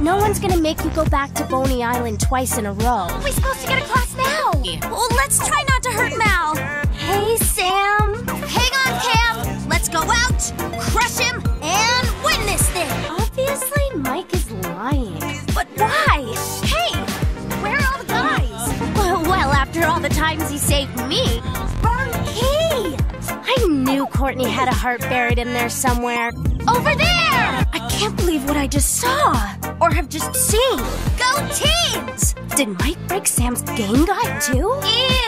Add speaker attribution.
Speaker 1: No one's gonna make you go back to Boney Island twice in a row.
Speaker 2: We're supposed to get a class now. Well, let's try not to hurt Mal.
Speaker 1: Hey, Sam.
Speaker 2: Hang on, Cam. Let's go out, crush him, and win this thing.
Speaker 1: Obviously, Mike is lying.
Speaker 2: But why? Hey, where are all the guys?
Speaker 1: Well, well, after all the times he saved me.
Speaker 2: Wrong key.
Speaker 1: I knew Courtney had a heart buried in there somewhere.
Speaker 2: Over there.
Speaker 1: I can't believe what I just saw. Or have just seen.
Speaker 2: Go teams.
Speaker 1: Did Mike break Sam's game guide too?
Speaker 2: Ew.